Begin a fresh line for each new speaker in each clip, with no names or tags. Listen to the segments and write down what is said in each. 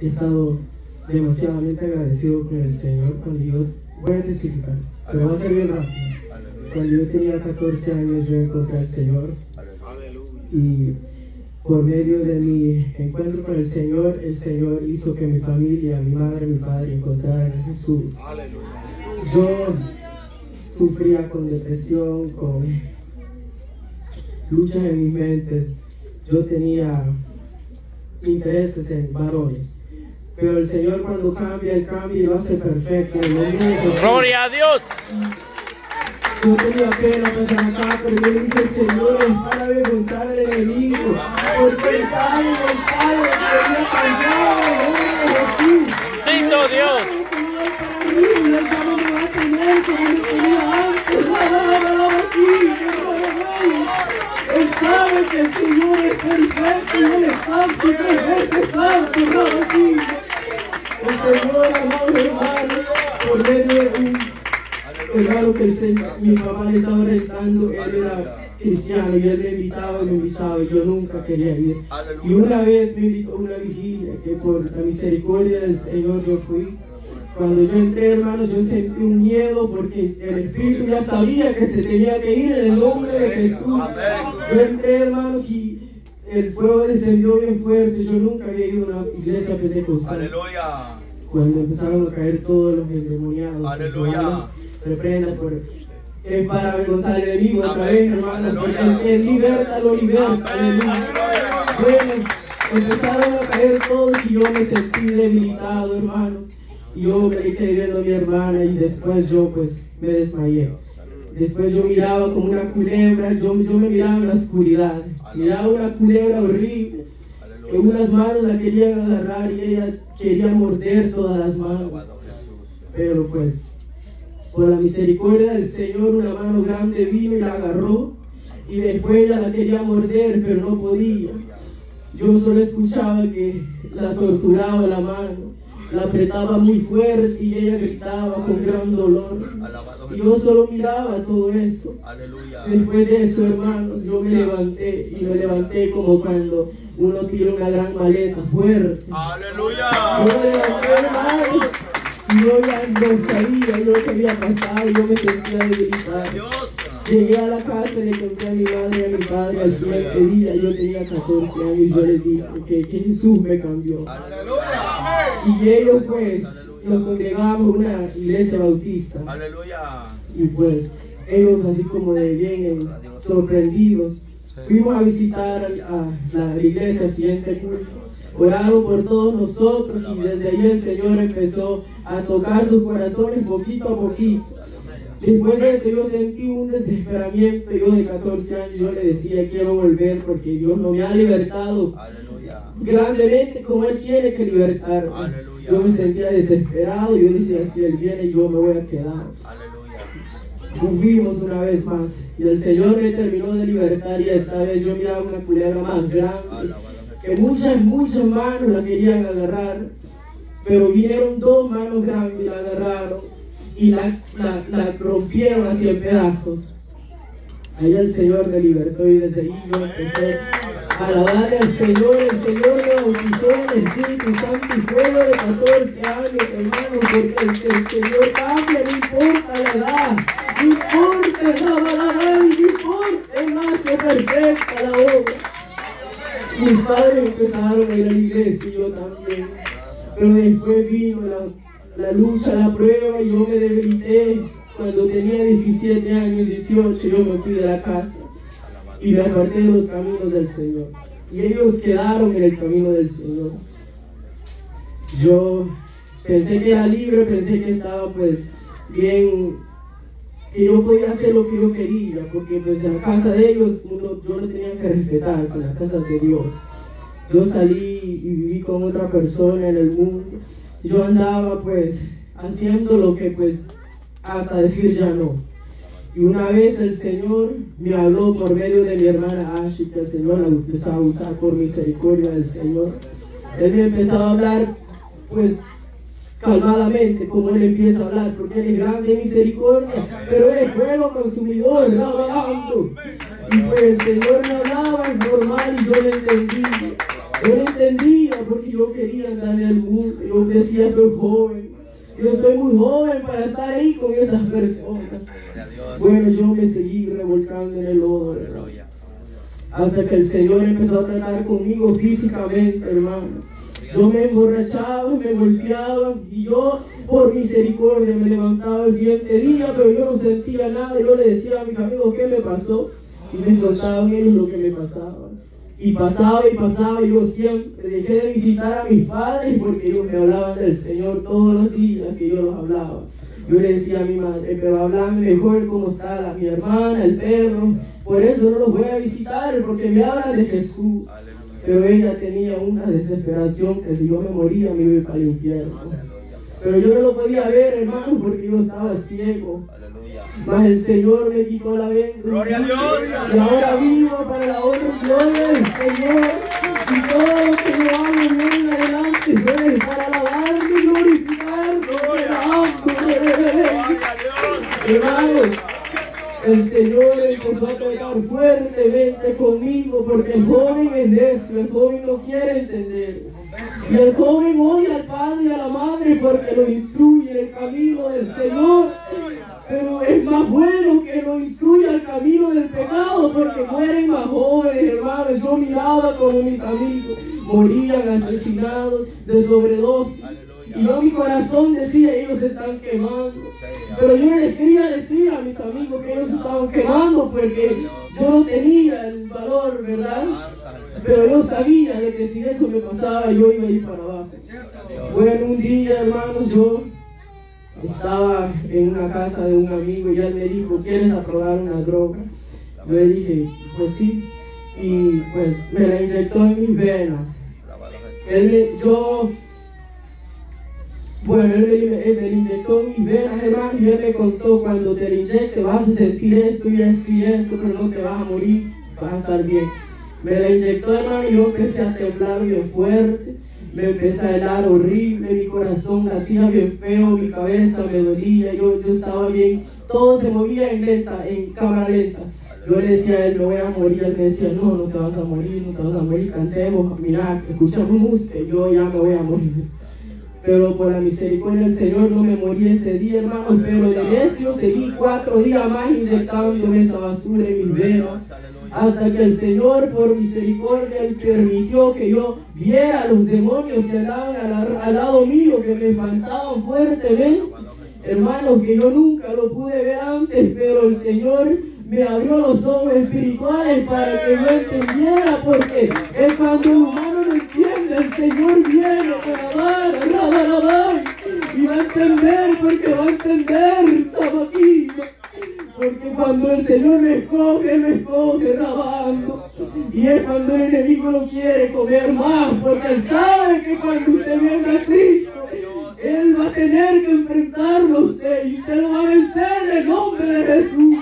he estado demasiadamente agradecido con el Señor cuando yo voy a testificar, pero va a ser bien rápido. Cuando yo tenía 14 años yo encontré al Señor y por medio de mi encuentro con el Señor, el Señor hizo que mi familia, mi madre, mi padre encontraran a Jesús. Yo sufría con depresión, con luchas en mis mentes. Yo tenía intereses en varones. Pero el Señor cuando cambia, el cambia y lo hace perfecto.
¡Gloria a Dios!
Yo tenía pena pasar acá, pero yo le dije, Señor, es para avergonzar al enemigo. Porque él sabe, él sabe que había cambiado el nombre de Jesús.
¡Bendito Dios!
Él ya no me va a tener como me tenía antes. sabe que el Señor es perfecto y Él es santo y tres veces santo, aquí. El Señor, amados hermanos, por medio de un hermano que mi papá le estaba rentando, él era cristiano y él me invitaba me invitaba y yo nunca quería ir. Y una vez me invitó a una vigilia que por la misericordia del Señor yo fui. Cuando yo entré, hermanos, yo sentí un miedo porque el Espíritu ya sabía que se tenía que ir en el nombre de Jesús. Yo entré, hermanos, y el fuego descendió bien fuerte. Yo nunca había ido a una iglesia pentecostal.
Aleluya.
Cuando empezaron a caer todos los endemoniados.
Aleluya.
Reprenda por es para avergonzar al enemigo otra vez, hermano, porque el, el liberta lo liberta, aleluya. Bueno, empezaron a caer todos y yo me sentí debilitado, hermanos. Y yo me quedé viendo a mi hermana y después yo pues me desmayé. Después yo miraba como una culebra, yo, yo me miraba en la oscuridad. Miraba una culebra horrible, que unas manos la querían agarrar y ella quería morder todas las manos. Pero pues por la misericordia del Señor, una mano grande vino y la agarró. Y después ella la quería morder, pero no podía. Yo solo escuchaba que la torturaba la mano, la apretaba muy fuerte y ella gritaba con gran dolor. Y yo solo miraba todo eso. Después de eso, hermanos, yo me levanté y me levanté como cuando uno tira una gran maleta fuerte.
Aleluya.
Yo me levanté, hermanos, y yo ya no sabía lo que había pasado, yo me sentía debilitado. Llegué a la casa, le conté a mi madre y a mi padre al siguiente día, yo tenía 14 años y yo les dije que, que Jesús me cambió.
Aleluya.
Y ellos pues nos congregamos una iglesia bautista.
Aleluya.
Y pues ellos así como de bien eh, sorprendidos, fuimos a visitar a la iglesia al siguiente culto. Oraron por todos nosotros y desde ahí el Señor empezó a tocar sus corazones poquito a poquito. Después de eso yo sentí un desesperamiento, yo de 14 años yo le decía quiero volver porque Dios no me ha libertado
Aleluya.
Grandemente como Él tiene que libertarme.
Aleluya.
Yo me sentía desesperado y yo decía si Él viene yo me voy a quedar. Fuimos una vez más y el Señor me terminó de libertar y esta vez yo miraba una culebra más grande que muchas, muchas manos la querían agarrar, pero vinieron dos manos grandes y la agarraron y la, la, la rompieron así en pedazos. Ahí el Señor me libertó y desde ahí yo empecé a alabar al Señor. El Señor me bautizó en Espíritu Santo y fuego de 14 años, hermano, porque el, el Señor cambia, no importa la edad, no importa la palabra, no importa, Él hace perfecta la obra. Mis padres empezaron a ir a la iglesia y yo también. Pero después vino la, la lucha, la prueba y yo me debilité. Cuando tenía 17 años, 18, yo me fui de la casa y me aparté de los caminos del Señor. Y ellos quedaron en el camino del Señor. Yo pensé que era libre, pensé que estaba pues bien, que yo podía hacer lo que yo quería, porque pues en la casa de ellos uno, yo lo tenía que respetar, con la casa de Dios. Yo salí y viví con otra persona en el mundo. Yo andaba pues haciendo lo que pues hasta decir ya no. Y una vez el Señor me habló por medio de mi hermana Ashley, que el Señor la empezó a usar por misericordia del Señor. Él me empezó a hablar pues calmadamente, como Él empieza a hablar, porque Él es grande en misericordia, pero Él es fuego consumidor, lavando. Y pues el Señor me hablaba normal y yo lo entendí. Yo no entendía porque yo quería andar en el mundo. Yo decía, soy joven. Yo estoy muy joven para estar ahí con esas personas. Bueno, yo me seguí revolcando en el lodo. Hasta que el Señor empezó a tratar conmigo físicamente, hermanos. Yo me emborrachaba, me golpeaba y yo por misericordia me levantaba el siguiente día, pero yo no sentía nada. Yo le decía a mis amigos qué me pasó y me contaban ellos lo que me pasaba. Y pasaba y pasaba y yo siempre dejé de visitar a mis padres porque ellos me hablaban del Señor todos los días que yo los hablaba. Yo le decía a mi madre, pero háblame mejor cómo está la, mi hermana, el perro. Por eso no los voy a visitar porque me hablan de Jesús. Pero ella tenía una desesperación que si yo me moría me iba a para el infierno. Pero yo no lo podía ver, hermano, porque yo estaba ciego. Mas el Señor me quitó la venda.
Gloria a Dios.
Y ahora vivo para la honra y gloria del Señor. Y todo lo que yo hago en adelante es para alabarme y glorificarme.
Gloria a Dios.
Hermanos, el Señor empezó a tratar fuertemente conmigo porque el joven es necio, el joven no quiere entender. Y el joven odia al padre y a la madre porque lo instruye en el camino del Señor. Pero es más bueno que lo instruya al camino del pecado porque mueren más jóvenes, hermanos. Yo miraba como mis amigos morían asesinados de sobredosis. Y yo mi corazón decía, ellos se están quemando. Pero yo les quería decir a mis amigos que ellos estaban quemando porque yo no tenía el valor, ¿verdad? Pero yo sabía de que si eso me pasaba yo iba a ir para abajo. Bueno, un día, hermanos, yo estaba en una casa de un amigo y él me dijo, ¿quieres aprobar una droga? Yo le dije, pues sí. Y pues me la inyectó en mis venas. Él yo, bueno, él me, él me la inyectó mis venas, hermano, y él me contó, cuando te la inyecte vas a sentir esto y esto y esto, pero no te vas a morir, vas a estar bien. Me la inyectó, hermano, y yo empecé a temblar bien fuerte, me empecé a helar horrible, mi corazón latía bien feo, mi cabeza me dolía, yo, yo estaba bien, todo se movía en lenta, en cámara lenta. Yo le decía a él, me voy a morir, él me decía, no, no te vas a morir, no te vas a morir, cantemos, mira, escuchamos música, yo ya me voy a morir. Pero por la misericordia del Señor no me morí ese día, hermano, pero de necio seguí cuatro días más inyectándome esa basura en mis venas hasta que el Señor por misericordia permitió que yo viera a los demonios que andaban al, al lado mío, que me espantaban fuertemente. Hermanos, que yo nunca lo pude ver antes, pero el Señor me abrió los ojos espirituales para que yo entendiera, porque es cuando el humano no entiende, el Señor viene para amar, rabarabar, y va a entender, porque va a entender, Sabaquí. Porque cuando el Señor me escoge, me escoge rabando. Y es cuando el enemigo lo quiere comer más. Porque él sabe que cuando usted venga a Cristo, él va a tener que enfrentarlo a usted. Y usted lo va a vencer en el nombre de Jesús.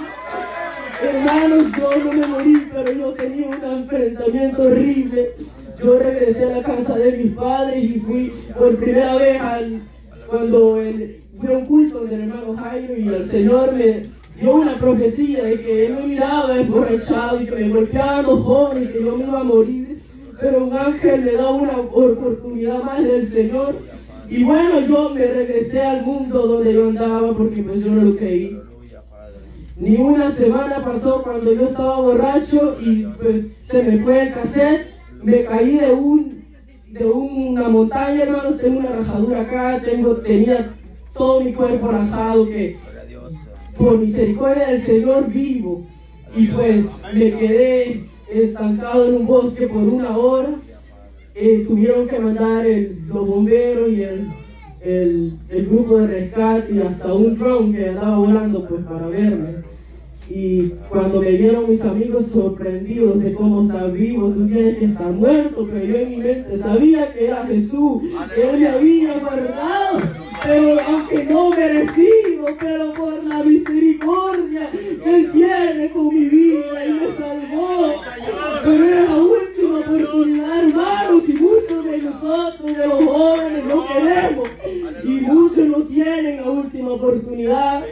Hermanos, yo no me morí, pero yo tenía un enfrentamiento horrible. Yo regresé a la casa de mis padres y fui por primera vez al, cuando el, fui a un culto del hermano Jairo y el Señor me dio una profecía de que él me miraba emborrachado y que me golpeaban los jóvenes y que yo me iba a morir. Pero un ángel me da una oportunidad más del Señor. Y bueno, yo me regresé al mundo donde yo andaba porque pues yo no lo creí. Ni una semana pasó cuando yo estaba borracho y pues se me fue el cassette, me caí de un de una montaña, hermanos, tengo una rajadura acá, tengo, tenía todo mi cuerpo rajado que por misericordia del Señor vivo. Y pues me quedé estancado en un bosque por una hora. Eh, tuvieron que mandar el- los bomberos y el, el, grupo de rescate y hasta un drone que andaba volando pues para verme. Y cuando me vieron mis amigos sorprendidos de cómo estás vivo, tú tienes que estar muerto, pero yo en mi mente sabía que era Jesús, que Él me había guardado, pero aunque no merecido, pero por la misericordia que Él tiene con mi vida y me salvó. Pero era la última oportunidad, hermanos, y muchos de nosotros, de los jóvenes, no queremos, y muchos no tienen la última oportunidad,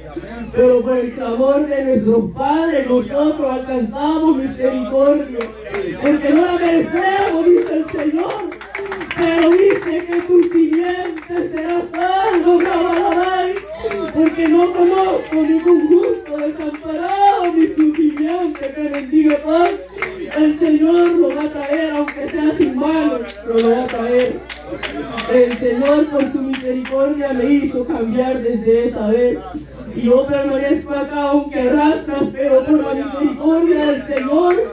pero por el clamor de nuestros padres nosotros alcanzamos misericordia, porque no la merecemos, dice el Señor. dice que tu simiente será salvo, Rabalabay, porque no conozco ningún gusto desamparado ni su simiente que bendiga paz. El Señor lo va a traer, aunque sea sin manos, pero lo va a traer. El Señor por su me hizo cambiar desde esa vez. Y yo permanezco acá aunque arrastras, pero por la misericordia del Señor,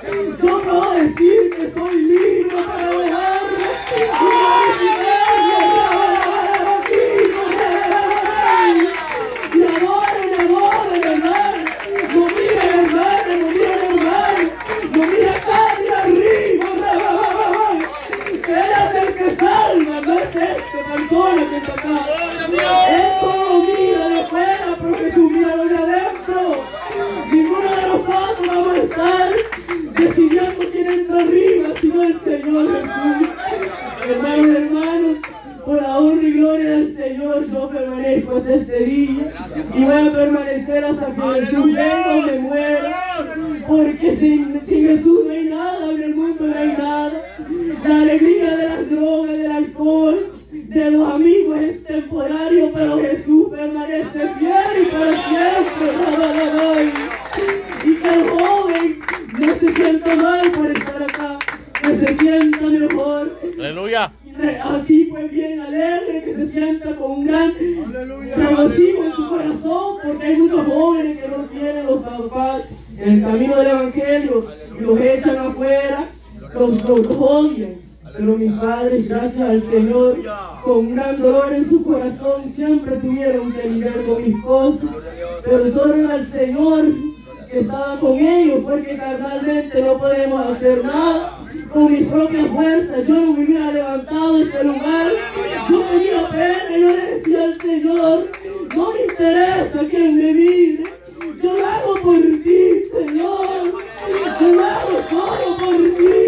y voy a permanecer hasta que Jesús venga o me muera. Porque sin, sin Jesús no hay nada, en el mundo no hay nada. La alegría de las drogas, del alcohol, de los amigos es temporario, pero Jesús permanece fiel y para siempre. Y que el joven no se sienta mal por estar acá, que se sienta mejor.
Aleluya.
Así pues bien alegre, que se sienta con un gran regocijo en su corazón, porque hay muchos jóvenes que no tienen los papás en el camino del Evangelio y los echan afuera, los, los odian. Pero mis padres, gracias al Señor, con gran dolor en su corazón, siempre tuvieron que lidiar con mis cosas. Pero solo era el Señor que estaba con ellos, porque carnalmente no podemos hacer nada. Con mis propias fuerzas, yo no me hubiera levantado de este lugar. Yo tenía pena, yo le decía al Señor, no me interesa quién me mire. Yo lo hago por ti, Señor. Yo lo hago solo por ti,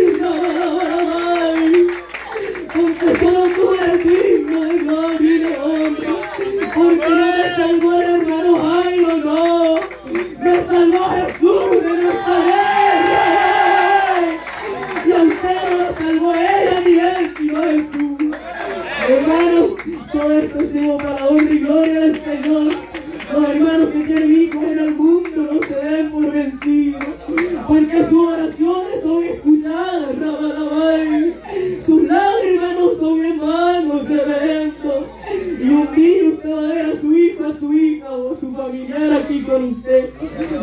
Hermano, todo esto ha sido para la honra y gloria del Señor. Los hermanos que tienen hijos en el mundo no se den por vencidos, porque sus oraciones son escuchadas, Rabalabay. Sus lágrimas no son en manos de evento. Y un día usted va a ver a su hijo, a su hija o a su familiar aquí con usted.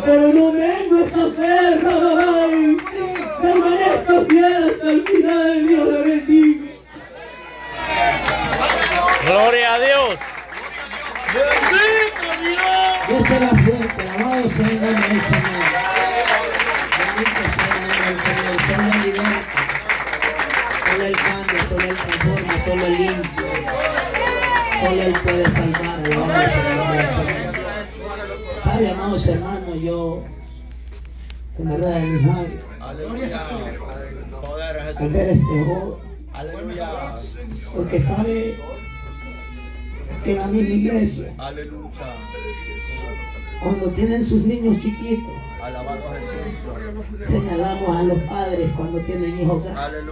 Pero no vengo a esa fe, Rabalabay. Permanezca fiel hasta el final, Dios le bendiga.
Gloria a Dios.
Dios fuerte, alabado sea el nombre del Señor. Bendito sea el nombre del Señor. Solo Él liberta, solo Él cambia, solo Él transforma, solo Él limpia. Solo Él puede salvar, alabado sea el Señor. Sabe, amados hermanos, yo se me rueda mi labios al ver este joven. Porque sabe que la misma iglesia, cuando tienen sus niños chiquitos, señalamos a los padres cuando tienen hijos grandes.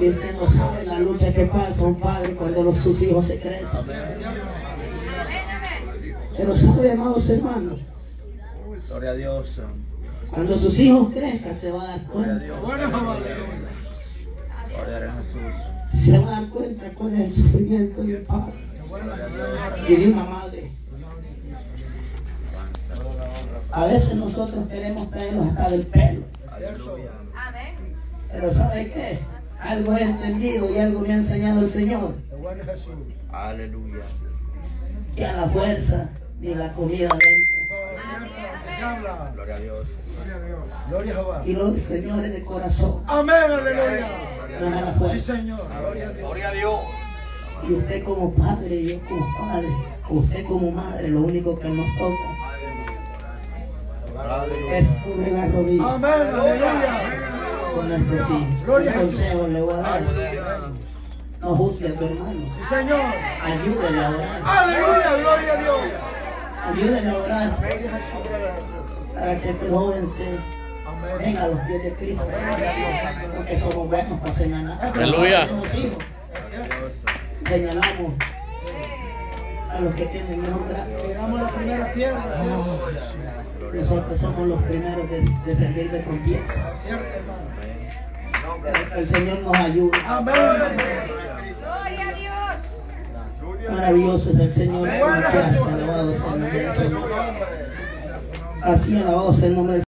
Y usted no sabe la lucha que pasa un padre cuando los, sus hijos se crecen. Pero sabe, amados hermanos,
Gloria a Dios.
cuando sus hijos crezcan se va a dar
a
cuenta.
Gloria a Jesús.
Se va a dar cuenta cuál es el sufrimiento de un padre
a
y de una madre. A veces nosotros queremos traerlos hasta del pelo. Pero ¿sabe qué? Algo he entendido y algo me ha enseñado el Señor.
Aleluya.
Que a la fuerza ni la comida entra.
Gloria a Dios.
Gloria a Jehová.
Y los señores de corazón
Amén, aleluya.
no a la
Sí. Señor. Gloria a Dios.
Gloria a Dios.
Y usted como padre y yo como padre, usted como madre, lo único que nos toca
Aleluya.
es doblegar rodillas
Amén, aleluya.
con nuestros hijos. Un consejo le voy a dar. No juzgue a su hermano.
Sí, Señor.
Ayúdele a orar.
Aleluya, gloria a Dios.
Ayúdele a orar para que este joven se venga a los pies de Cristo. Porque somos buenos para señalar.
Aleluya.
Señalamos a los que tienen nombre.
Tiramos la primera piedra.
Nosotros somos los primeros de, de servir de. Que el Señor nos ayude.
Amén.
Gloria a Dios.
Maravilloso es el Señor. Alabado sea el nombre del Señor. Así alabado sea el nombre del